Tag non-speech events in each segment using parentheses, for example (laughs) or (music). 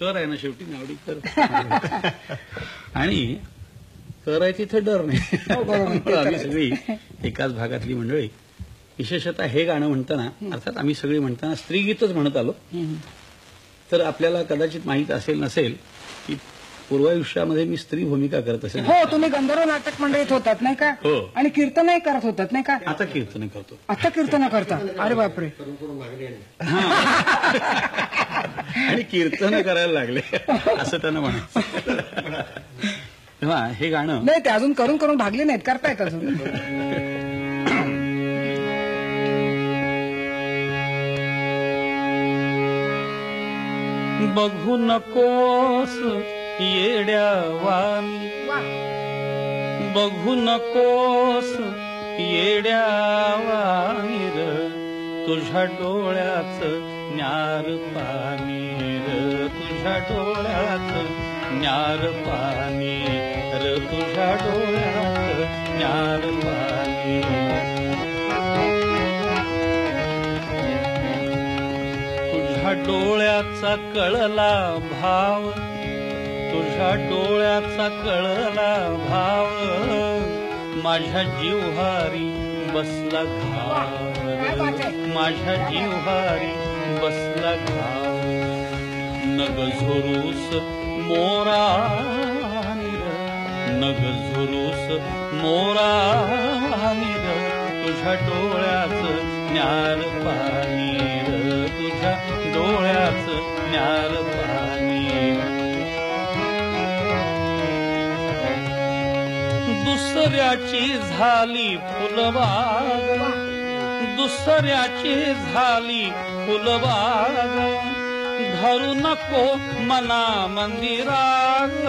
कर आहे ना शेवटी नावडी कर आणि करायची इथे डर नाही हो, तर आम्ही. सगळी एकाच भागातली मंडळी विशेषतः हे गाणं म्हणताना अर्थात आम्ही सगळी म्हणताना स्त्रीगीतच म्हणत आलो. तर आपल्याला कदाचित माहीत असेल नसेल की पूर्वायुष्यामध्ये मी स्त्री भूमिका करत असेल हो तुम्ही गंधर्व नाटक मंडळीत होतात नाही का? हो. आणि कीर्तनही करत होतात नाही का? आता कीर्तन करतो. आता कीर्तन करता. अरे बापरे. आणि कीर्तन करायला लागले असं त्यांना म्हणायचं. तेव्हा हे गाणं. नाही ते अजून करून करून भागले नाहीत करतायत अजून. बघू नकोस येड्या वाणी बघू नकोस येड्या वाणी र. तुझ्या डोळ्याच न्यार पाणी र. तुझ्या डोळ्याच न्यार पाणी र. तुझ्या डोळ्याच न्यार पाणी तुझ्या डोळ्याचा कळला भाव तुझ्या डोळ्याचा कळला भाव. माझ्या जीवहारी बसला घाव. माझ्या जीवहारी बसला घाव. नग झुरूस मोरा नग झुरूस मोरा तुझ्या डोळ्याचं ज्ञान पाणी तुझ्या डोळ्याचं ज्ञान पाणी दुसऱ्याची झाली फुलबाग. दुसऱ्याची झाली फुलबाग. धरू नको मना मंदिराग.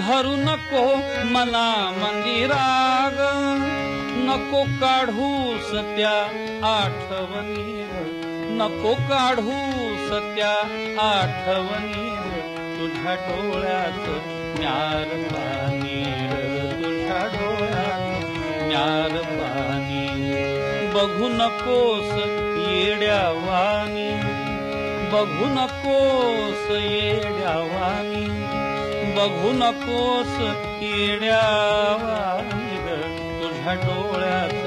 धरू नको मना मंदिराग. नको काढू सत्या आठवणी नको काढू सत्या आठवणी तुझ्या डोळ्यात ज्ञान पाणी ज्ञार पाणी बघू नकोस येड्या वाणी बघू नकोस येड्या वाणी बघू नकोस येड्या वाणी तुझ्या डोळ्यात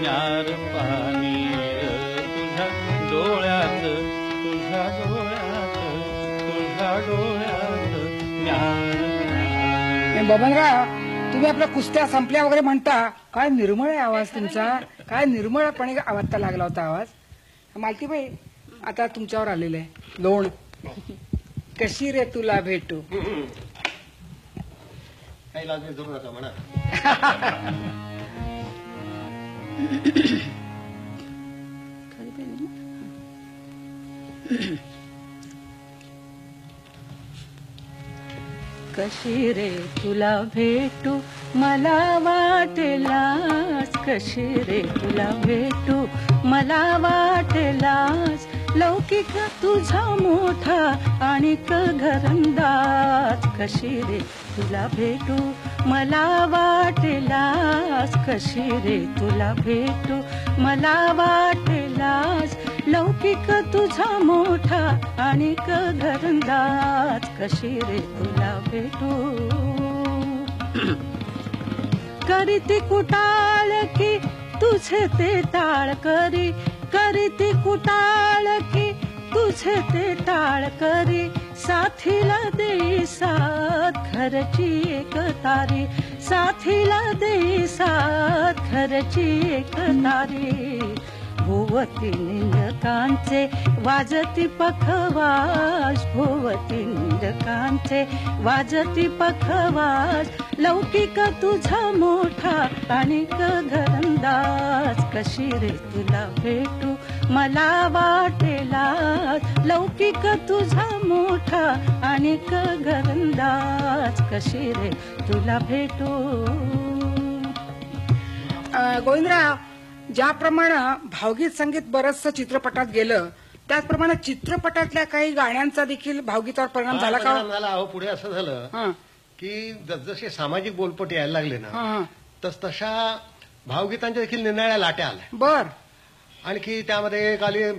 ज्ञार पाणी तुझ्या डोळ्यात तुझ्या डोळ्यात तुझ्या डोळ्यात ज्ञान बबनराव तुम्ही आपल्या कुस्त्या संपल्या वगैरे म्हणता काय निर्मळ आहे आवाज तुमचा? काय निर्मळपणे आवाज लागला होता आवाज? मालतीबाई आता तुमच्यावर आलेलं आहे. लोण. कशी रे तुला भेटू? काही नका म्हणा. (laughs) कशी रे तुला भेटू? मला वाटलास कशी रे तुला भेटू? मला वाटलास लौकिक तुझा मोठा आणि घरंदाज कशी रे तुला भेटू? मला वाटलास कशी रे तुला भेटू? मला वाटलास लौकिक तुझा मोठा आणि घरंदाज कशी रे तुला भेटू? करीती कुटाळ की तुझे ते टाळ करी करीती कुटाळ की तुझे ते टाळ करी साथीला दे साथ घरची एक तारी साथीला दे साथ घरची एक तारी. भुवती निंदकांचे वाजती पखवास भुवती निंदकांचे वाजती पखवास लौकिक तुझा मोठा आणि घरंदाज कशी रे तुला भेटू? मला वाटेला लौकिक तुझा मोठा आणि घरंदाज कशी रे तुला भेटू? गोविंदराव ज्याप्रमाणे भावगीत संगीत बरचसं चित्रपटात गेलं त्याचप्रमाणे चित्रपटातल्या काही गाण्यांचा देखील भावगीतावर परिणाम झाला का? झाला? अहो पुढे असं झालं की जसजसे सामाजिक बोलपट यायला लागले ना तस तशा भावगीतांच्या देखील निर्णया लाट्या आल्या. बर. आणखी त्यामध्ये एक आली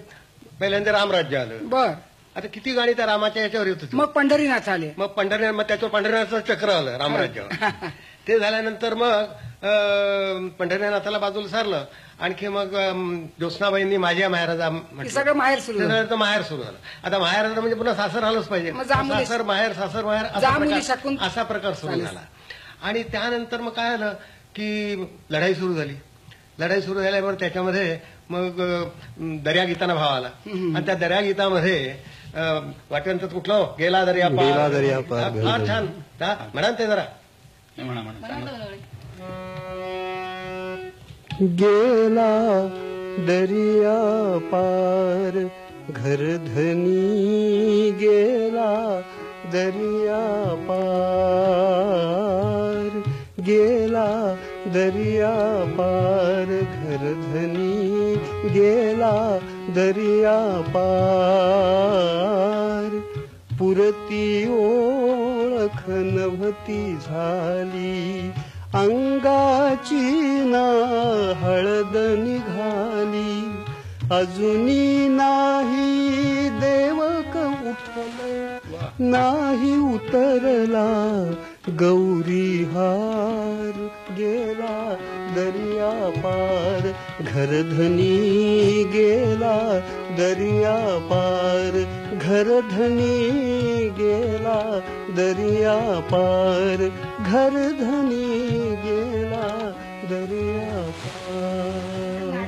पहिल्यांदा रामराज्य आलं. बर. आता किती गाणी त्या रामाच्या याच्यावर येत होती? मग पंढरीनाथ आले. मग पंढरी मग त्याच्यावर पंढरीनाथचं चक्र आलं रामराज्यावर. ते झाल्यानंतर मग पंढरीनाथाला बाजूला सारलं. आणखी मग अं, ज्योत्स्नाबाईंनी माझ्या माहेराचा हे म्हटलं सगळं माहेर सुरू ते झालं. तर माहेर सुरू झालं. आता माहेर म्हणजे पुन्हा सासर आलंच पाहिजे. मग सासर माहेर सासर माहेर असा मुली प्रकार- शकून- असा प्रकार सुरू. झाला. आणि त्यानंतर मग काय झालं की लढाई सुरू झाली. लढाई सुरू झाल्यावर त्याच्यामध्ये मग अं, दर्या गीताना भाव आला. आणि त्या दर्या गीतामध्ये अं, वाटवंत कुठलं हो? गेला दर्या पार. गेला दर्या पार, फार छान. म्हणा ना ते जरा. म्हणा म्हणा. गेला दरिया पार घरधनी गेला दरिया पार गेला दरिया पार घरधनी गेला दरिया पार। पुरती ओळख नभती झाली अंगाची ना हळद निघाली. अजूनी नाही देवक उठल नाही उतरला गौरी हार गेला. दर्या पार घरधनी गेला. दर्या पार घरधनी गेला दर्या पार घरधनी गेला दर्या पार.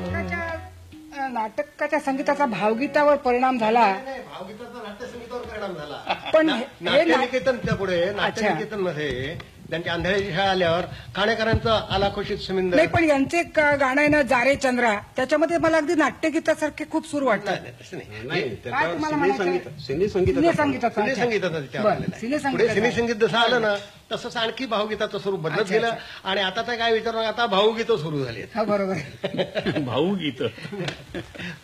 नाटकाच्या संगीताचा भावगीतावर परिणाम झाला. भावगीताचा नाट्यसंगीतावर परिणाम झाला. पण हे- नाट्यनिकेतन त्या पुढे नाट्यनिकेतनमध्ये त्यांच्या अंधळ्याची शाळा आल्यावर खाणेकरांचा आलाखोशीत सुमिंदर नाही पण यांचे एक गाणं आहे ना जारे चंद्रा त्याच्यामध्ये मला अगदी नाट्यगीतासारखे खूप सूर वाटतात नाही, काय तुम्हाला सिने म्हणायचं? संगीत सिने संगीत सिने संगीताचा सिने अच्छा. संगीताचा विचार बरं, आलेला आहे. सिने पुढे संगीताचा. सिने संगीत जसं आलं ना तसंच आणखी भावगीताचं स्वरूप बदलत गेलं. आणि आता तर काय विचारू नका, आता भावगीतं सुरू झाली आहेत. हा बरोबर (laughs) भाऊ गीत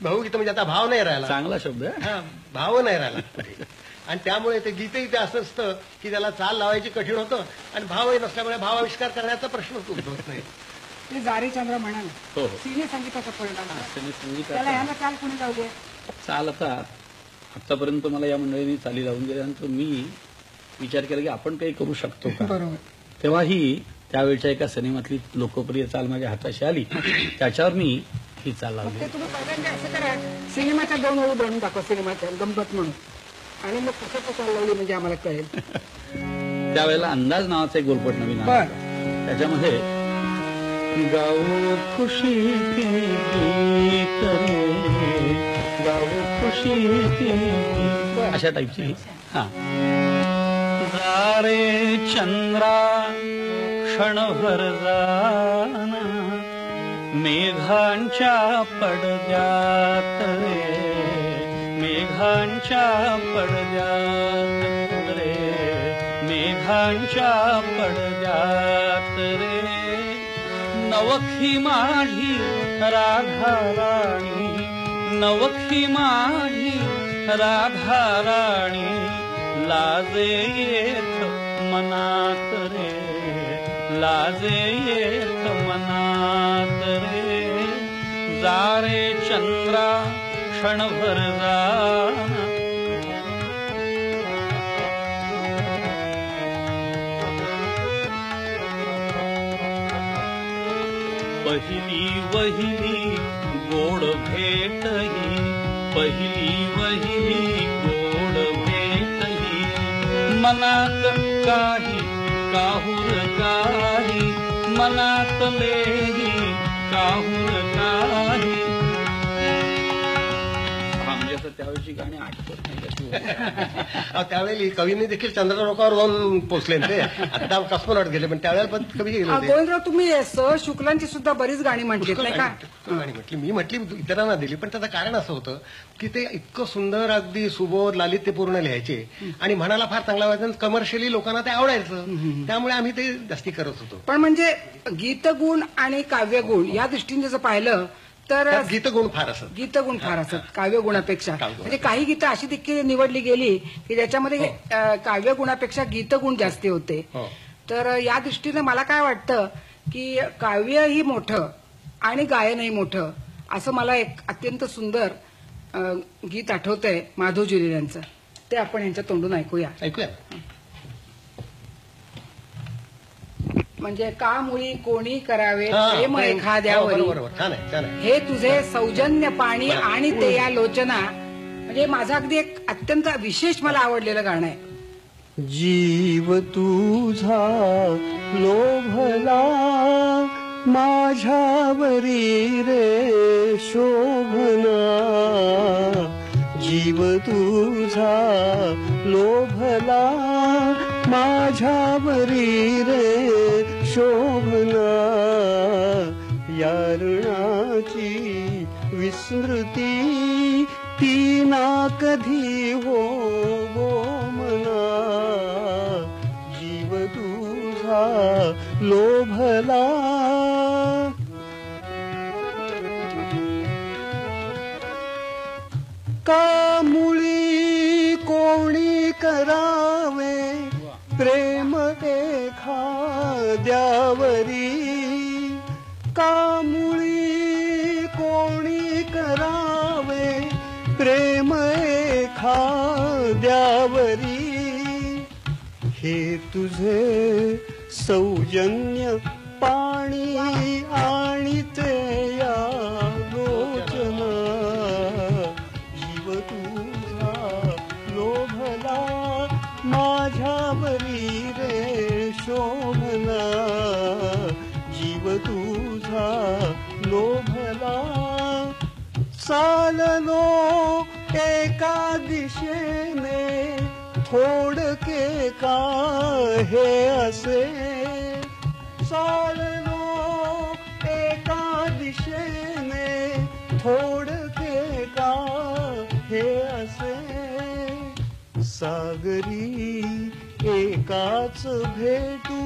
भावगीतं म्हणजे आता भाव नाही राहिला चांगला शब्द आहे हा भाव नाही राहिला (laughs) आणि त्यामुळे ते गीतही ते असं असतं की त्याला चाल लावायची कठीण होतं आणि भावही नसल्यामुळे भावाविष्कार करण्याचा प्रश्नच उद्भवत नाही. ते जारे चंद्र म्हणा ना हो हो सिने संगीताचा. परिणाम संगीताचा चाल कोणी जाऊ दे? चालता आतापर्यंत मला या मंडळींनी चाली लावून गेल्यानंतर मी विचार केला की आपण काही करू शकतो का? बरोबर. तेव्हाही त्यावेळच्या एका सिनेमातली लोकप्रिय चाल माझ्या हाताशी आली. त्याच्यावर मी ही चाल लावली ते तुम्ही पहिल्यांदा असं करा सिनेमाच्या दोन ओळी बनवून दाखवा सिनेमाच्या गंमत म्हणून. आणि मग कसं कसं लावली म्हणजे आम्हाला कळेल. (laughs) त्यावेळेला अंदाज नावाचा एक गोलपट नवीन आला बर. होता. त्याच्यामध्ये गाव खुशी की गीत रे, गाव खुशी की गीत. अशा टाईपची हा. रे चंद्रा क्षणभर जाना. मेघांच्या पडद्यात रे. मेघांच्या पडद्यात रे. मेघांच्या पडद्यात रे. नवखी माझी राधाराणी नवखी माझी राधाराणी लाजे येत मनात रे. लाजे येत मनात रे. जारे चंद्रा क्षणभर जाना पहिली वहिली गोड भेटही पहिली वहिली गोड भेटही. मनात काही काहूर काही मनात लेही काहूर काही. त्यावेळची गाणी आठवत नाही त्यावेळी कवींनी देखील चंद्र लोकावर जाऊन पोचले ते. आता कस्मोनाट गेले पण त्यावेळेला पण कवी हा, गोविंदराव तुम्ही स शुक्लांची सुद्धा बरीच गाणी म्हटलीत नाही का? पुष्कळ गाणी म्हटली मी म्हटली इतरांना दिली पण त्याचं कारण असं होतं की ते इतकं सुंदर अगदी सुबोध लालित्यपूर्ण लिहायचे. आणि म्हणाला फार चांगला वाटतं कमर्शियली लोकांना ते आवडायचं. त्यामुळे आम्ही ते जास्ती करत होतो. पण म्हणजे गीतगुण आणि काव्यगुण या दृष्टीने जर पाहिलं तर त्यात गीतगुण फार असत गीतगुण फार असत काव्यगुणापेक्षा. काव्यगुण. म्हणजे काही गीतं अशी देखील निवडली गेली की ज्याच्यामध्ये अं, काव्यगुणापेक्षा गीतगुण जास्ती होते. हो. तर या दृष्टीने मला काय वाटतं की काव्यही मोठं आणि गायनही मोठं असं मला एक अत्यंत सुंदर गीत आठवतंय माधव जुले यांचं. ते आपण यांच्या तोंडून ऐकूया. ऐकूया. म्हणजे का मुळी कोणी करावे? हा, प्रेम प्रेम. हो, एखाद्यावरी बरोबर बरोबर छान आहे छान आहे. हे तुझे सौजन्य पाणी आणि ते या लोचना. म्हणजे माझं अगदी एक अत्यंत विशेष मला आवडलेलं गाणं आहे. जीव तुझा लोभला माझ्यावरी रे शोभना जीव तुझा लोभला माझ्यावरी रे शोभना यारणाची विस्मृती ती ना कधी हो गो मना? जीव तुझा लोभला। का एखाद्यावरी कामुळी कोणी करावे? प्रेम एखाद्यावरी? हे तुझे सौजन्य पाणी आणि ते या लोचना जीव तुझा लोभला माझ्यावरी रे शोभना तुझा लोभला चाललो एका दिशेने थोडके का हे असे? चाललो एका दिशेने थोडके का हे असे? सागरी एकाच भेटू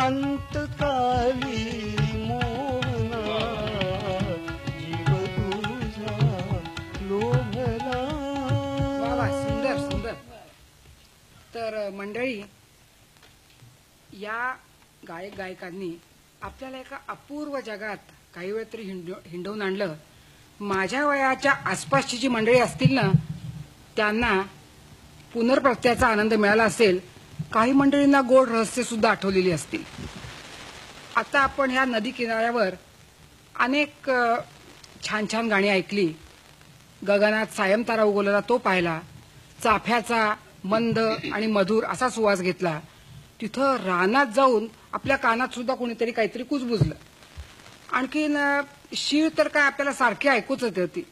अंतकाली मोहना जीव तुझा लोभला वा वा सुंदर सुंदर. तर मंडळी या गायक गायकांनी आपल्याला एका अपूर्व जगात काही वेळ तरी हिंडवून आणलं. माझ्या वयाच्या आसपासची जी मंडळी असतील ना त्यांना पुनर्प्रत्ययाचा आनंद मिळाला असेल. काही मंडळींना गोड रहस्य सुद्धा आठवलेली असतील. आता आपण ह्या नदी किनाऱ्यावर अनेक छान छान गाणी ऐकली. गगनात सायमतारा उगवलेला तो पाहिला. चाफ्याचा मंद आणि मधुर असा सुवास घेतला. तिथं रानात जाऊन आपल्या कानात सुद्धा कोणीतरी काहीतरी कुजबुजलं. आणखीन शीळ तर काय आपल्याला सारखी ऐकूच येते होती.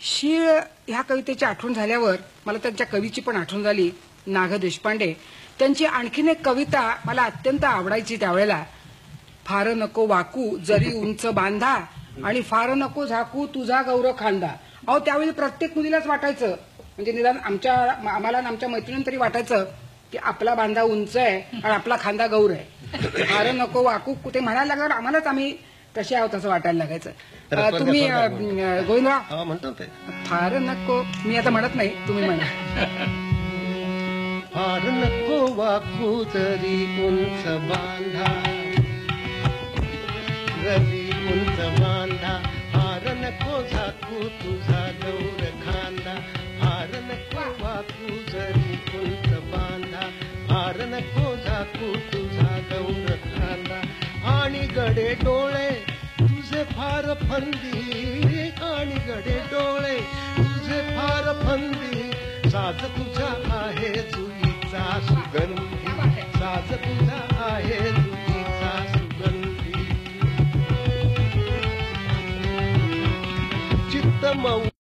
शीळ ह्या कवितेची आठवण झाल्यावर मला त्यांच्या कवीची पण आठवण झाली नाग देशपांडे. त्यांची आणखीन एक कविता मला अत्यंत आवडायची त्यावेळेला. फार नको वाकू जरी उंच बांधा आणि फार नको झाकू तुझा गौरव खांदा. अहो त्यावेळी प्रत्येक मुलीलाच वाटायचं. म्हणजे निदान आमच्या आम्हाला आमच्या मैत्रिणीं तरी वाटायचं की आपला बांधा उंच आहे आणि आपला खांदा गौर आहे. फार नको वाकू. ते म्हणायला लागल्यावर आम्हालाच आम्ही कसे आहोत असं वाटायला लागायचं. तुम्ही गोविंदराव? फार नको. मी आता म्हणत नाही तुम्ही म्हणा. हार नको वाकू तरी उंच बांधा. रवी उंच बांधा. हार नको झाकू तुझा गौर खांदा. हार नको वाकू जरी उंच बांधा. हार नको झाकू तुझा गौर खांदा. आणि गडे डोळे तुझे फार फंदी. आणि गडे डोळे तुझे फार फंदी. साज तुझा आहे तुझी सुगंधी साज आहे जुईचा सुगंधी. चित्त मऊ